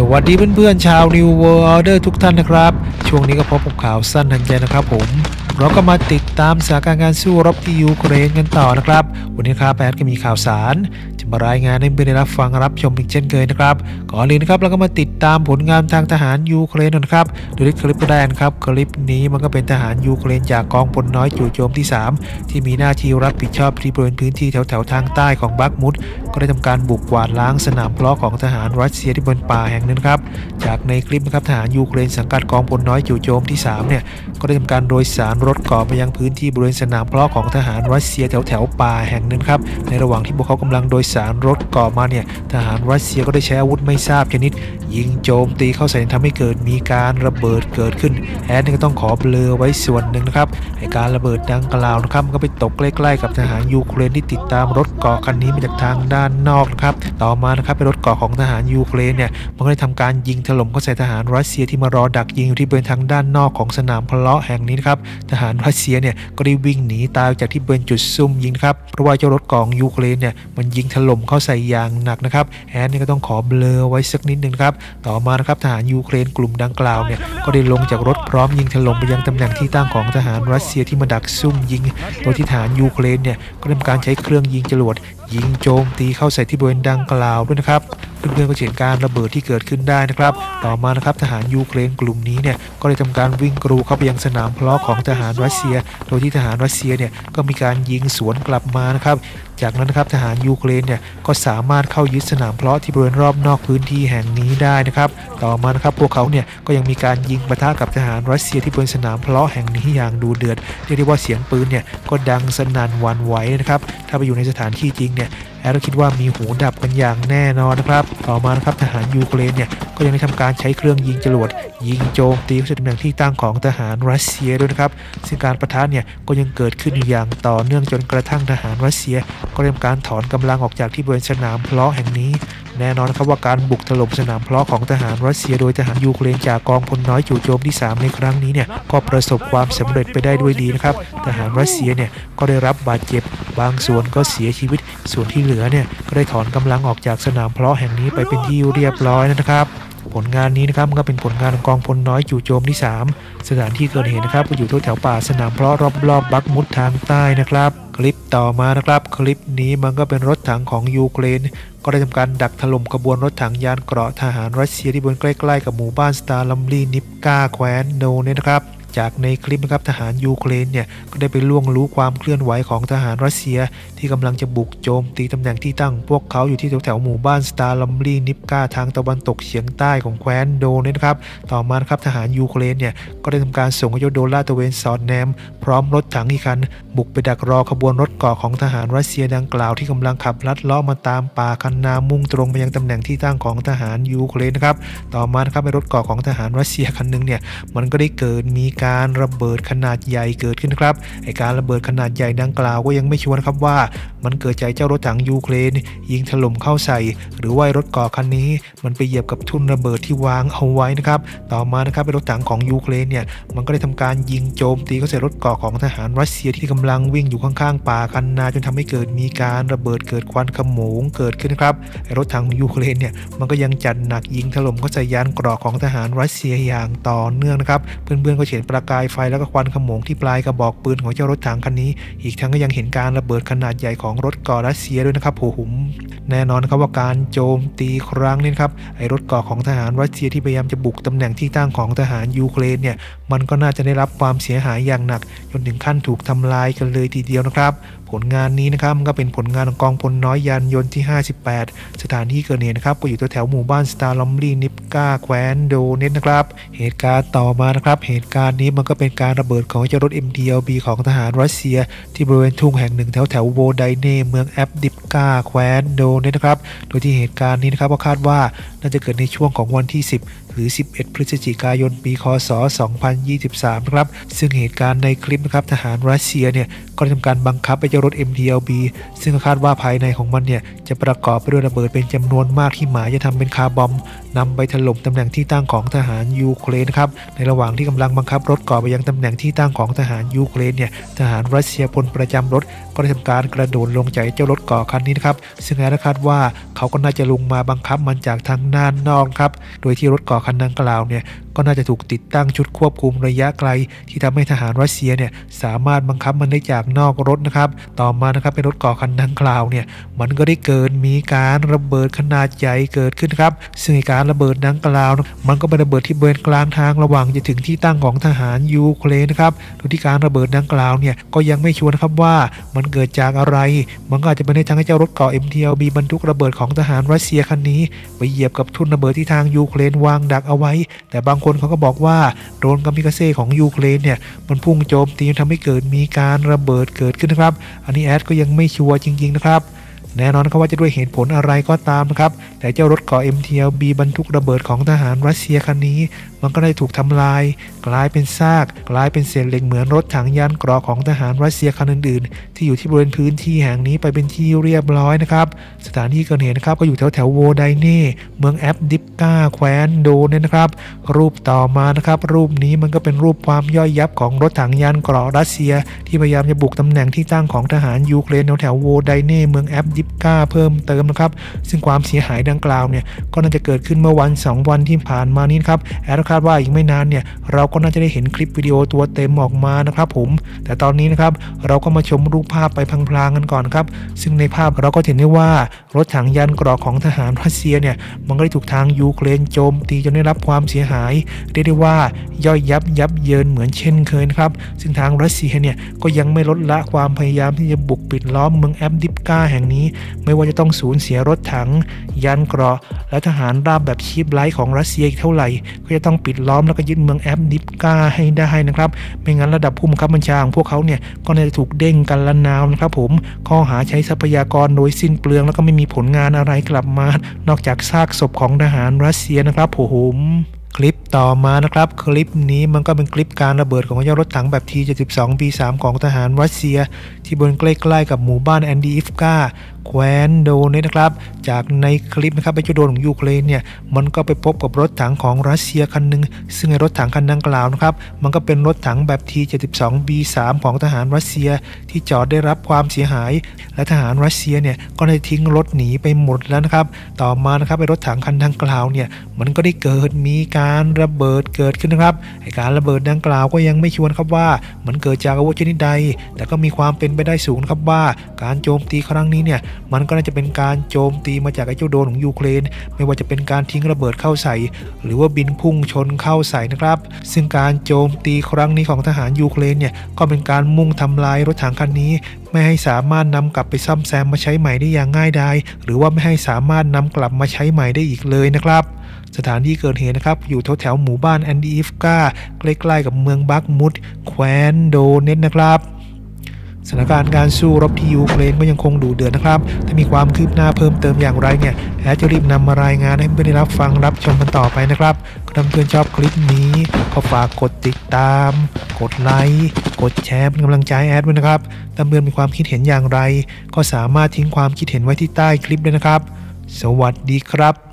สวัสดีเพื่อนๆชาว New World Order ทุกท่านนะครับ ช่วงนี้ก็พบกับข่าวสั้นทันใจนะครับผม เราก็มาติดตามสถานการณ์การสู้รบที่ยูเครนกันต่อนะครับ วันนี้ครับแอดก็มีข่าวสาร มารายงานให้เพื่อนได้รับฟังรับชมอีกเช่นเคยนะครับก่อนอื่นนะครับเราก็มาติดตามผลงานทางทหารยูเครนนะครับโดยคลิปแรกครับคลิปนี้มันก็เป็นทหารยูเครนจากกองพลน้อยจู่โจมที่ 3 ที่มีหน้าที่รับผิดชอบที่บริเวณพื้นที่แถวๆทางใต้ของบักมุดก็ได้ทำการบุกกวาดล้างสนามเพลาะของทหารรัสเซียที่บนป่าแห่งหนึ่งครับจากในคลิปนะครับทหารยูเครนสังกัดกองพลน้อยจู่โจมที่3เนี่ยก็ได้ทำการโดยสารรถเกราะไปยังพื้นที่บริเวณสนามเพลาะของทหารรัสเซียแถวแถวๆป่าแห่งหนึ่งครับในระหว่างที่พวกเขากำลังโดยสารรถเกราะมาเนี่ยทหารรัสเซียก็ได้ใช้อาวุธไม่ทราบชนิด ยิงโจมตีเข้าใส่ทำให้เกิดมีการระเบิดเกิดขึ้นแอดก็ต้องขอเบลอไว้ส่วนหนึ่งนะครับไอการระเบิดดังกล่าวนะครับมันก็ไปตกใกล้ๆกับทหารยูเครนที่ติดตามรถเกราะคันนี้มาจากทางด้านนอกนะครับต่อมานะครับเป็นรถเกราะของทหารยูเครนเนี่ยมันก็ได้ทำการยิงถล่มเข้าใส่ทหารรัสเซียที่มารอดักยิงอยู่ที่บริเวณทางด้านนอกของสนามเพลาะแห่งนี้นะครับทหารรัสเซียเนี่ยก็ได้วิ่งหนีตายจากที่บริเวณจุดซุ่มยิงครับเพราะว่าเจ้ารถเกราะของยูเครนเนี่ยมันยิงถล่มลมเข้าใส่อย่างหนักนะครับแอดนี่ก็ต้องขอเบลอไว้สักนิดหนึ่งครับต่อมานะครับทหารยูเครนกลุ่มดังกล่าวเนี่ยก็ได้ลงจากรถพร้อมยิงถล่มไปยังตำแหน่งที่ตั้งของทหารรัสเซียที่มาดักซุ่มยิงโดยที่ทหารยูเครนเนี่ยก็ได้ทำการใช้เครื่องยิงจรวดยิงโจมตีเข้าใส่ที่บริเวณดังกล่าวด้วยนะครับเพื่อนๆก็เห็นการระเบิดที่เกิดขึ้นได้นะครับ ต่อมานะครับทหารยูเครนกลุ่มนี้เนี่ยก็ได้ทำการวิ่งกรูเข้าไปยังสนามเพลาะของทหารรัสเซีย โดยที่ทหารรัสเซียเนี่ยก็มีการยิงสวนกลับมานะครับ จากนั้นนะครับทหารยูเครนเนี่ยก็สามารถเข้ายึดสนามเพลาะที่บริเวณรอบนอกพื้นที่แห่งนี้ได้นะครับต่อมานะครับพวกเขาเนี่ยก็ยังมีการยิงปะทะกับทหารรัสเซียที่บริเวณสนามเพลาะแห่งนี้อย่างดูเดือดเรียกได้ว่าเสียงปืนเนี่ยก็ดังสนั่นวันไหวนะครับถ้าไปอยู่ในสถานที่จริงเนี่ยแอดก็คิดว่ามีหูดับกันอย่างแน่นอนนะครับ ต่อมานะครับทหารยูเครนเนี่ยก็ยังได้ทำการใช้เครื่องยิงจรวด ยิงโจมตีเข้าสู่ตำแหน่งที่ตั้งของทหารรัสเซียด้วยนะครับซึ่งการประทะเนี่ยก็ยังเกิดขึ้นอยู่อย่างต่อเนื่องจนกระทั่งทหารรัสเซีย ก็เริ่มการถอนกำลังออกจากที่บริเวณสนามเพลาะแห่งนี้ แน่นอนครับว่าการบุกถล่มสนามเพลาะของทหารรัสเซียโดยทหารยูเครนจากกองพลน้อยจู่โจมที่ 3 ในครั้งนี้เนี่ยก็ประสบความสำเร็จไปได้ด้วยดีนะครับทหารรัสเซียเนี่ยก็ได้รับบาดเจ็บบางส่วนก็เสียชีวิต ส่วนที่เหลือเนี่ยก็ได้ถอนกำลังออกจากสนามเพลาะแห่งนี้ไปเป็นที่เรียบร้อยนะครับผลงานนี้นะครับก็เป็นผลงานของกองพลน้อยจู่โจมที่ 3 สถานที่เกิดเหตุนะครับก็อยู่แถวป่าสนามเพลาะรอบๆบัคมุตทางใต้นะครับ คลิปต่อมานะครับ คลิปนี้มันก็เป็นรถถังของยูเครน ก็ได้ทำการดักถล่มขบวนรถถังยานเกราะทหารรัสเซียที่บนใกล้ ๆ กับหมู่บ้านสตาร์ลัมลีนิปกาแคว้นโดเนตสก์เนี่ยนะครับ จากในคลิปนะครับทหารยูเครนเนี่ยก็ได้ไปล่วงรู้ความเคลื่อนไหวของทหารรัสเซีย ที่กำลังจะบุกโจมตีตำแหน่งที่ตั้ง พวกเขาอยู่ที่แถวๆหมู่บ้านสตาร์ลัมลีนิปกาทางตะวันตกเฉียงใต้ของแคว้นโดเนตสก์นะครับต่อมาครับทหารยูเครนเนี่ยก็ได้ทำการส่งโดรนลาดตระเวนสอดแนม พร้อมรถถังอีกคัน บุกไปดักรอขบวนรถเกราะของทหารรัสเซียดังกล่าวที่กำลังขับลัดเลาะมาตามป่าคันนามุ่งตรงไปยังตำแหน่งที่ตั้งของทหารยูเครนนะครับต่อมาครับในรถกราะของทหารรัสเซียคันหนึ่งเนี่ยมันก็ได้เกิดมีการระเบิดขนาดใหญ่เกิดขึ้นครับไอการระเบิดขนาดใหญ่ดังกล่าวก็ยังไม่ชวนครับว่ามันเกิดจากเจ้ารถถังยูเครนยิงถล่มเข้าใส่ หรือว่ารถกราะคันนี้ มันไปเหยียบกับทุ่นระเบิดที่วางเอาไว้นะครับต่อมานะครับรถถังของยูเครนเนี่ยมันก็ได้ทำการยิงโจมตีเข้าใส่รถกราะของทหารรัสเซียที่กำลังวิ่งอยู่ข้างๆป่าคันนาจนทำให้เกิดมีการระเบิดเกิดควันขโมงเกิดขึ้นครับรถถังของยูเครนเนี่ยมันก็ยังจัดหนักยิงถล่มเข้าใส่ยานเกราะของทหารรัสเซียอย่างต่อเนื่องนะครับเพื่อนๆก็เห็นประกายไฟแล้วก็ควันขโมงที่ปลายกระบอกปืนของเจ้ารถถังคันนี้ อีกทั้งก็ยังเห็นการระเบิดขนาดใหญ่ของของรถเกราะรัสเซียด้วยนะครับโอ้โหแน่นอนนะครับว่าการโจมตีครั้งนี้นะครับไอรถเกราะของทหารรัสเซียที่พยายามจะบุกตำแหน่งที่ตั้งของทหารยูเครนเนี่ยมันก็น่าจะได้รับความเสียหายอย่างหนักจนถึงขั้นถูกทำลายกันเลยทีเดียวนะครับ ผลงานนี้นะครับมันก็เป็นผลงานของกองพลน้อยยานยนต์ที่ 58 สถานที่เกิดเหตุนะครับก็อยู่แถวหมู่บ้านสตาร์ลอมลีนิปกาแคว้นโดเนตสก์นะครับ เหตุการณ์ต่อมานะครับ เหตุการณ์นี้มันก็เป็นการระเบิดของเจ้ารถ MTLB ของทหารรัสเซีย ที่บริเวณทุ่งแห่งหนึ่งแถวแถวโวไดเน่เมืองอัฟดิอิฟกาแคว้นโดเนตสก์นะครับ โดยที่เหตุการณ์นี้นะครับก็คาดว่าน่าจะเกิดในช่วงของวันที่ 10 หรือ 11 พฤศจิกายน ปี คศ 2023 นะครับ ซึ่งเหตุการณ์ในคลิปนะครับทหารรัสเซียเนี่ยก็ได้ทำการบังคับไปเจ้ารถ MTLB ซึ่งคาดว่าภายในของมันเนี่ยจะประกอบไปด้วยระเบิดเป็นจำนวนมากที่หมายจะทำเป็น car bomb นำไปถล่มตำแหน่งที่ตั้งของทหารยูเครนครับในระหว่างที่กำลังบังคับรถเกราะไปยังตำแหน่งที่ตั้งของทหารยูเครนเนี่ยทหารรัสเซียพลประจำรถก็ได้ทำการกระโดดลงจากเจ้ารถเกราะคันคันนี้นะครับซึ่งแอดคาดว่าเขาก็น่าจะลงมาบังคับมันจากทางด้านนอกครับโดยที่รถกาะคันดังกล่าวเนี่ยก็น่าจะถูกติดตั้งชุดควบคุมระยะไกล ที่ทำให้ทหารรัสเซียเนี่ยสามารถบังคับมันได้จากนอกรถนะครับ ต่อมานะครับเป็นรถกาะคันดังกล่าวเนี่ยมันก็ได้เกิดมีการระเบิดขนาดใหญ่เกิดขึ้นครับ ซึ่งการระเบิดดังกล่าว มันก็เป็นระเบิดที่บริเวณกลางทางระหว่างจะถึงที่ตั้งของทหารยูเครนนะครับโดยที่การระเบิดดังกล่าวเนี่ยก็ยังไม่ชัวร์นะครับว่ามันเกิดจากอะไร มันก็อาจจะเป็นในทางเจ้ารถเกาะ MTLB บรรทุกระเบิดของทหารรัสเซียคันนี้ ไปเหยียบกับทุ่นระเบิดที่ทางยูเครนวางดักเอาไว้ แต่บางคนเขาก็บอกว่าโดรนกามิกาเซ่ของยูเครนเนี่ยมันพุ่งโจมตีทำให้เกิดมีการระเบิดเกิดขึ้นนะครับ อันนี้แอดก็ยังไม่ชัวร์จริง ๆ นะครับแน่นอนครับว่าจะด้วยเหตุผลอะไรก็ตามนะครับ แต่เจ้ารถเกาะ MTLB บรรทุกระเบิดของทหารรัสเซียคันนี้มันก็ได้ถูกทำลาย กลายเป็นซาก กลายเป็นเศษเหล็กเหมือนรถถังยานเกราะของทหารรัสเซียคันอื่นๆ ที่อยู่ที่บริเวณพื้นที่แห่งนี้ไปเป็นที่เรียบร้อยนะครับ สถานที่เกิดเหตุนะครับก็อยู่แถวแถวโวไดเน่เมืองแอปดิปกาแคว้นโดนเนนะครับ รูปต่อมานะครับ รูปนี้มันก็เป็นรูปความย่อยยับของรถถังยานเกราะรัสเซีย ที่พยายามจะบุกตำแหน่งที่ตั้งของทหารยูเครนแถวแถวโวไดเน่เมืองแอปดิปกาเพิ่มเติมนะครับซึ่งความเสียหายดังกล่าวเนี่ยก็น่าจะเกิดขึ้นเมื่อวัน 2 วันที่ผ่านมานี้นครับแอดคาดว่าอีกไม่นานเนี่ยเราก็น่าจะได้เห็นคลิปวิดีโอตัวเต็มออกมานะครับผม แต่ตอนนี้นะครับเราก็มาชมรูปภาพไปพลางๆกันก่อนครับ ซึ่งในภาพเราก็เห็นได้ว่ารถถังยานเกราะของทหารรัสเซียเนี่ยมันก็ได้ถูกทางยูเครนโจมตีจนได้รับความเสียหายเรียกได้ว่าย่อยยับยับเยินเหมือนเช่นเคยนะครับ ซึ่งทางรัสเซียเนี่ยก็ยังไม่ลดละความพยายามที่จะบุกปิดล้อมเมืองแอฟดิฟกาแห่งนี้ ไม่ว่าจะต้องสูญเสียรถถังยานเกราะและทหารราบแบบชีพไลท์ของรัสเซียอีกเท่าไหร่ ก็จะต้องปิดล้อมแล้วก็ยึดเมืองแอฟดิฟกาให้ได้นะครับ ไม่งั้นระดับผู้บังคับบัญชาของพวกเขาเนี่ยก็น่าจะถูกเด้งกันละนาวนะครับผมข้อหาใช้ทรัพยากรโดยสิ้นเปลืองแล้วก็ไม่มีผลงานอะไรกลับมา นอกจากซากศพของทหารรัสเซียนะครับผมคลิปต่อมานะครับ คลิปนี้มันก็เป็นคลิปการระเบิดของเจ้ารถถังแบบ T72 B3 ของทหารรัสเซีย ที่บนใกล้ๆกับหมู่บ้านแอนดีอิฟกา แคว้นโดนเนี่ยนะครับ จากในคลิปนะครับไอ้เจ้าโดนของยูเครนเนี่ยมันก็ไปพบกับรถถังของรัสเซียคันหนึ่งซึ่งไอ้รถถังคันดังกล่าวนะครับมันก็เป็นรถถังแบบ T72 B3 ของทหารรัสเซียที่จอดได้รับความเสียหาย และทหารรัสเซียเนี่ยก็ได้ทิ้งรถหนีไปหมดแล้วนะครับ ต่อมานะครับไอ้รถถังคันดังกล่าวเนี่ยมันก็ได้เกิดมีการระเบิดเกิดขึ้นนะครับไอ้การระเบิดดังกล่าวก็ยังไม่ชวนครับว่า มันเกิดจากอาวุธชนิดใด แต่ก็มีความเป็นไปได้สูงครับว่า การโจมตีครั้งนี้เนี่ยมันก็น่าจะเป็นการโจมตีมาจากไอ้เจ้าโดนของยูเครน ไม่ว่าจะเป็นการทิ้งระเบิดเข้าใส่ หรือว่าบินพุ่งชนเข้าใส่นะครับ ซึ่งการโจมตีครั้งนี้ของทหารยูเครนเนี่ยก็เป็นการมุ่งทำลายรถถังคันนี้ ไม่ให้สามารถนำกลับไปซ่อมแซมมาใช้ใหม่ได้อย่างง่ายดายหรือว่าไม่ให้สามารถนำกลับมาใช้ใหม่ได้อีกเลยนะครับสถานที่เกิดเหตุนะครับ อยู่แถวแถวๆหมู่บ้านแอฟดีฟกาใกล้ๆกับเมืองบัคมุตแคว้นโดเนตสก์นะครับ สถานการณ์การสู้รบที่ยูเครนก็ยังคงดูเดือดนะครับ ถ้ามีความคืบหน้าเพิ่มเติมอย่างไรเนี่ยแอดจะรีบนำมารายงานให้เพื่อนได้รับฟังรับชมกันต่อไปนะครับก็ถ้าเพื่อนชอบคลิปนี้ก็ฝากกดติดตาม กดไลค์กดแชร์เป็นกำลังใจแอดด้วยนะครับถ้าเพื่อนมีความคิดเห็นอย่างไร ก็สามารถทิ้งความคิดเห็นไว้ที่ใต้คลิปด้วยนะครับ สวัสดีครับ